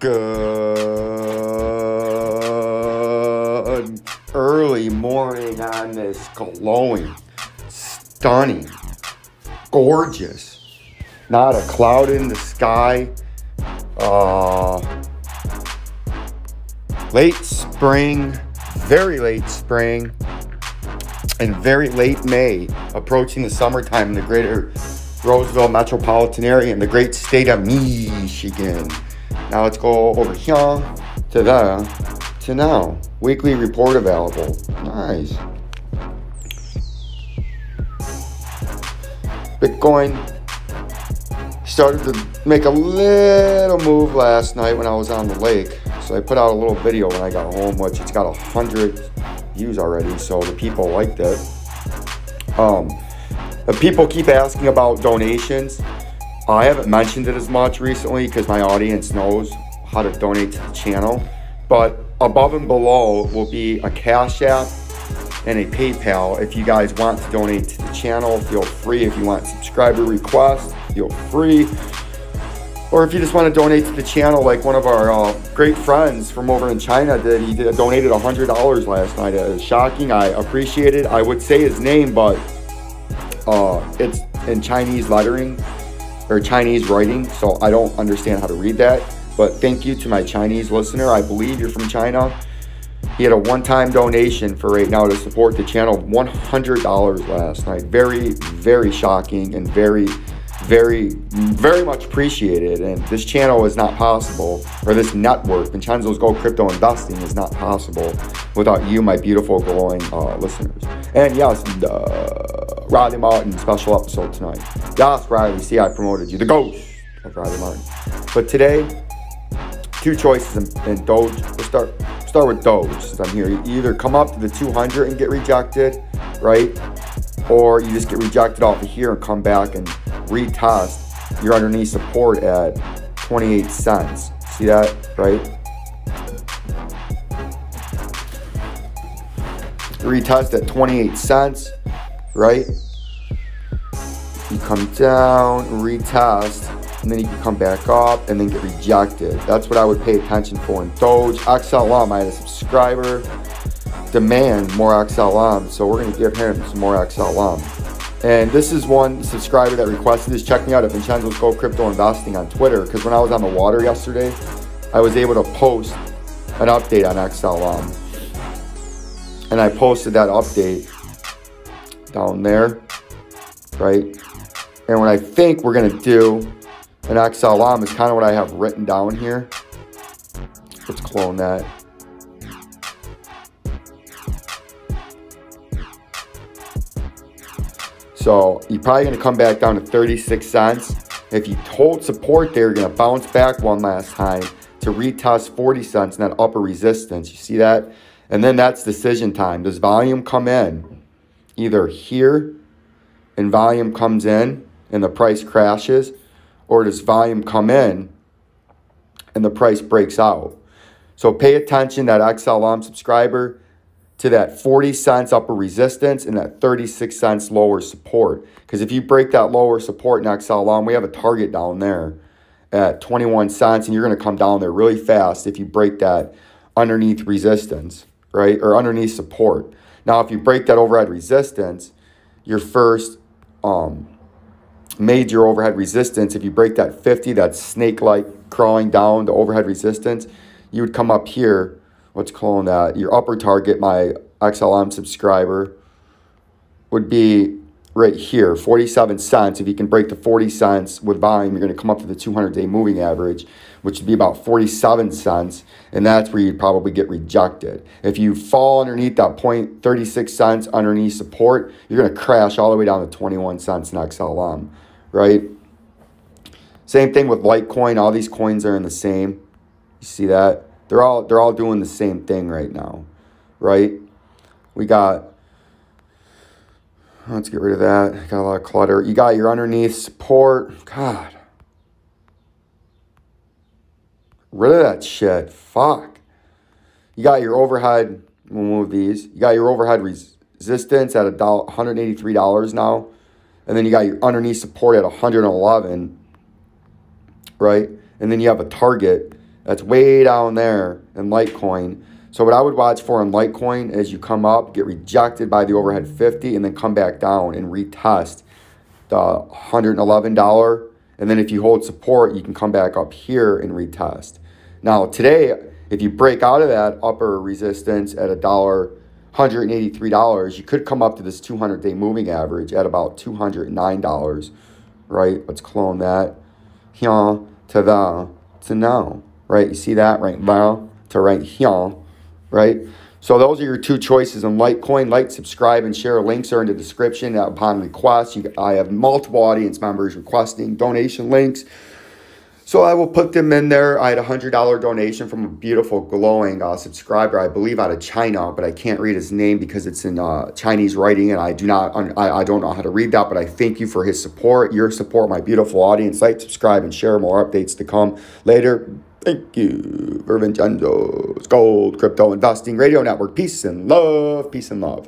Good early morning on this glowing, stunning, gorgeous, not a cloud in the sky. Uh, late spring, very late spring, and very late May, approaching the summertime in the greater Roseville metropolitan area in the great state of Michigan. Now let's go over here to the to now. Weekly report available. Nice. Bitcoin started to make a little move last night when I was on the lake. So I put out a little video when I got home, which it's got a hundred views already. So the people liked it. Um, people keep asking about donations. I haven't mentioned it as much recently because my audience knows how to donate to the channel. But above and below will be a Cash App and a PayPal. If you guys want to donate to the channel, feel free. If you want subscriber requests, feel free. Or if you just want to donate to the channel, like one of our uh, great friends from over in China did, he did, donated $100 last night. It was shocking. I appreciate it. I would say his name, but uh, it's in Chinese lettering or Chinese writing, so I don't understand how to read that. But thank you to my Chinese listener. I believe you're from China. He had a one-time donation for right now to support the channel, $100 last night. Very, very shocking and very, very, very much appreciated. And this channel is not possible, or this network, Vincenzo's Gold Crypto Investing is not possible without you, my beautiful, glowing uh, listeners. And yes, uh, Riley Martin special episode tonight. Yes, Riley, see, I promoted you. The ghost of Riley Martin. But today, two choices in, in Doge. We'll start start with Doge since I'm here. You either come up to the 200 and get rejected, right? Or you just get rejected off of here and come back and retest your underneath support at 28 cents. See that, right? Retest at 28 cents right? You come down, retest, and then you can come back up and then get rejected. That's what I would pay attention for in Doge. XLM, I had a subscriber demand more XLM, so we're going to give him some more XLM. And this is one subscriber that requested this. Check me out at Vincenzo's Gold Crypto Investing on Twitter because when I was on the water yesterday, I was able to post an update on XLM. And I posted that update down there, right? And what I think we're gonna do an XLM is kind of what I have written down here. Let's clone that. So you're probably gonna come back down to 36 cents. If you hold support there, you're gonna bounce back one last time to retest 40 cents in that upper resistance. You see that? And then that's decision time. Does volume come in? Either here and volume comes in and the price crashes, or does volume come in and the price breaks out? So pay attention, that XLM subscriber, to that 40 cents upper resistance and that 36 cents lower support. Because if you break that lower support in XLM, we have a target down there at 21 cents, and you're going to come down there really fast if you break that underneath resistance, right? Or underneath support. Now, if you break that overhead resistance, your first um, major overhead resistance, if you break that 50, that snake-like crawling down the overhead resistance, you would come up here. Let's call that. Your upper target, my XLM subscriber, would be right here, 47 cents. If you can break the 40 cents with volume, you're going to come up to the 200-day moving average which would be about 47 cents, and that's where you'd probably get rejected. If you fall underneath that point 36 cents underneath support, you're going to crash all the way down to 21 cents in XLM, right? Same thing with Litecoin. All these coins are in the same. You see that? They're all they're all doing the same thing right now, right? We got let's get rid of that. Got a lot of clutter. You got your underneath support. God, rid of that shit. Fuck. You got your overhead. We'll move these. You got your overhead resistance at a dollar, $183 now. And then you got your underneath support at 111 right? and then you have a target that's way down there in Litecoin. So what I would watch for in Litecoin is you come up, get rejected by the overhead 50, and then come back down and retest the $111. And then if you hold support, you can come back up here and retest. Now today, if you break out of that upper resistance at a dollar $183, you could come up to this 200 day moving average at about $209, right? Let's clone that. Here to the to now, right? You see that right now to right here, right? So those are your two choices on Litecoin. Like, subscribe, and share. Links are in the description upon request. You, I have multiple audience members requesting donation links. So I will put them in there. I had a $100 donation from a beautiful glowing uh, subscriber, I believe out of China, but I can't read his name because it's in uh, Chinese writing and I do not, I, I don't know how to read that, but I thank you for his support, your support, my beautiful audience. Like, subscribe, and share more updates to come later. Thank you Vincenzo's Gold Crypto Investing Radio Network. Peace and love. Peace and love.